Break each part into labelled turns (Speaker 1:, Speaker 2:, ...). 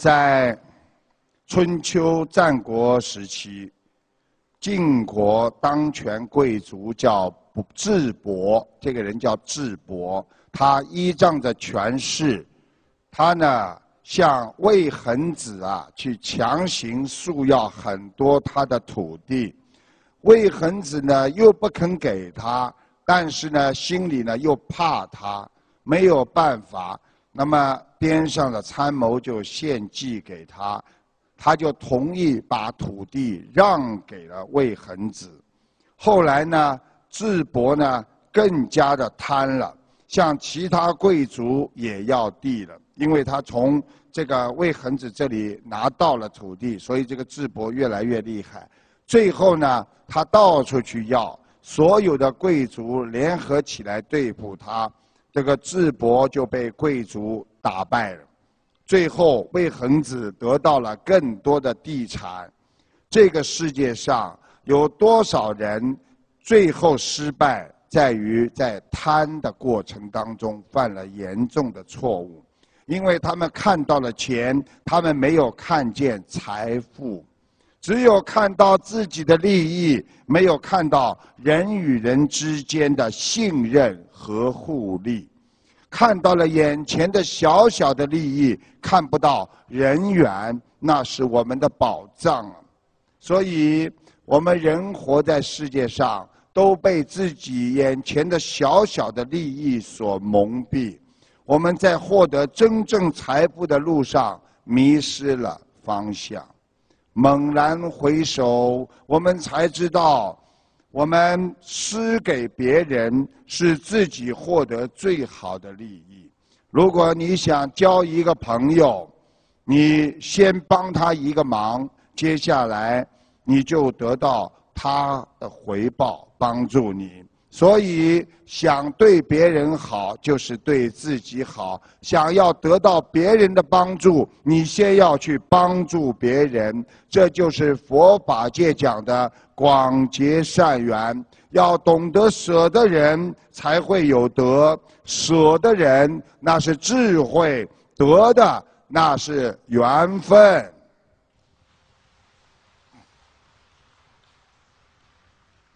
Speaker 1: 在春秋战国时期，晋国当权贵族叫智伯，这个人叫智伯，他依仗着权势，他呢向魏恒子啊去强行索要很多他的土地，魏恒子呢又不肯给他，但是呢心里呢又怕他，没有办法，那么边上的参谋就献计给他。他就同意把土地让给了魏恒子。后来呢，智伯呢更加的贪了，向其他贵族也要地了，因为他从这个魏恒子这里拿到了土地，所以这个智伯越来越厉害。最后呢，他到处去要，所有的贵族联合起来对付他，这个智伯就被贵族打败了。最后，魏恒子得到了更多的地产。这个世界上有多少人最后失败，在于在贪的过程当中犯了严重的错误，因为他们看到了钱，他们没有看见财富，只有看到自己的利益，没有看到人与人之间的信任和互利。看到了眼前的小小的利益，看不到人缘，那是我们的宝藏啊！所以，我们人活在世界上，都被自己眼前的小小的利益所蒙蔽。我们在获得真正财富的路上迷失了方向。猛然回首，我们才知道。我们施给别人，是自己获得最好的利益。如果你想交一个朋友，你先帮他一个忙，接下来你就得到他的回报，帮助你。所以，想对别人好，就是对自己好。想要得到别人的帮助，你先要去帮助别人。这就是佛法界讲的广结善缘。要懂得舍的人，才会有得；舍的人，那是智慧；得的，那是缘分。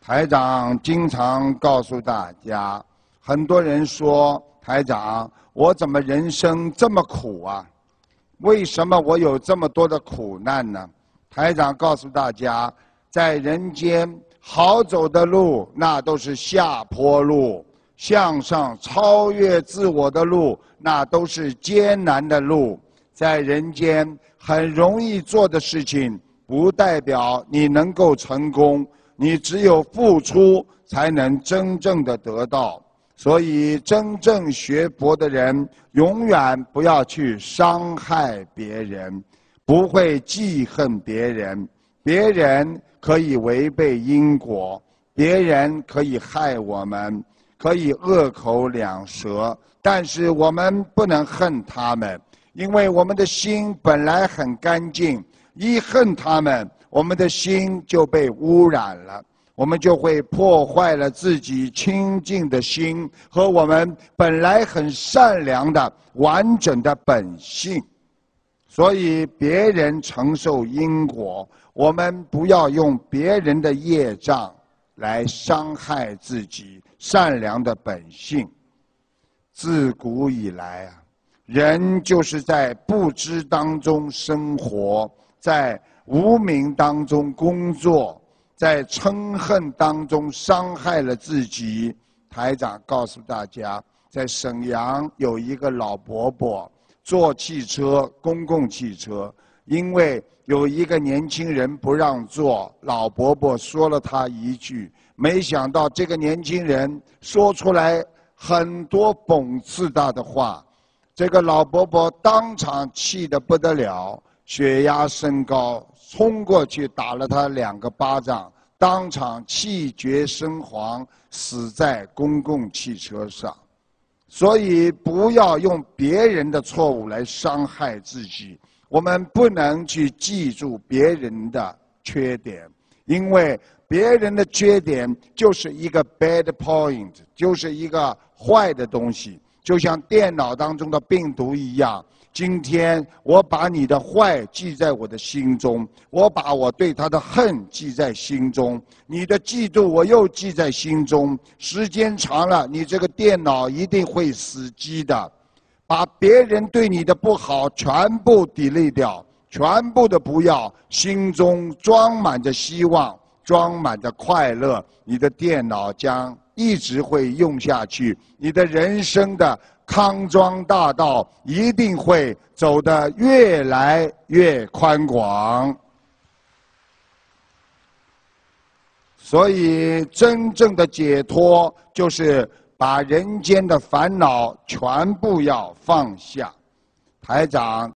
Speaker 1: 台长经常告诉大家，很多人说：“台长，我怎么人生这么苦啊？为什么我有这么多的苦难呢？”台长告诉大家，在人间好走的路，那都是下坡路；向上超越自我的路，那都是艰难的路。在人间很容易做的事情，不代表你能够成功。你只有付出，才能真正的得到。所以，真正学佛的人，永远不要去伤害别人，不会记恨别人。别人可以违背因果，别人可以害我们，可以恶口两舌，但是我们不能恨他们，因为我们的心本来很干净。一恨他们。我们的心就被污染了，我们就会破坏了自己清净的心和我们本来很善良的完整的本性。所以，别人承受因果，我们不要用别人的业障来伤害自己善良的本性。自古以来啊，人就是在不知当中生活，在。无名当中工作，在嗔恨当中伤害了自己。台长告诉大家，在沈阳有一个老伯伯坐汽车，公共汽车，因为有一个年轻人不让坐，老伯伯说了他一句，没想到这个年轻人说出来很多讽刺他的话，这个老伯伯当场气得不得了，血压升高。冲过去打了他两个巴掌，当场气绝身亡，死在公共汽车上。所以不要用别人的错误来伤害自己。我们不能去记住别人的缺点，因为别人的缺点就是一个 bad point，就是一个坏的东西。就像电脑当中的病毒一样。今天我把你的坏记在我的心中，我把我对他的恨记在心中，你的嫉妒我又记在心中。时间长了，你这个电脑一定会死机的。把别人对你的不好全部抵赖掉，全部的不要，心中装满着希望，装满着快乐，你的电脑将一直会用下去，你的人生的。康庄大道一定会走得越来越宽广，所以真正的解脱就是把人间的烦恼全部要放下。台长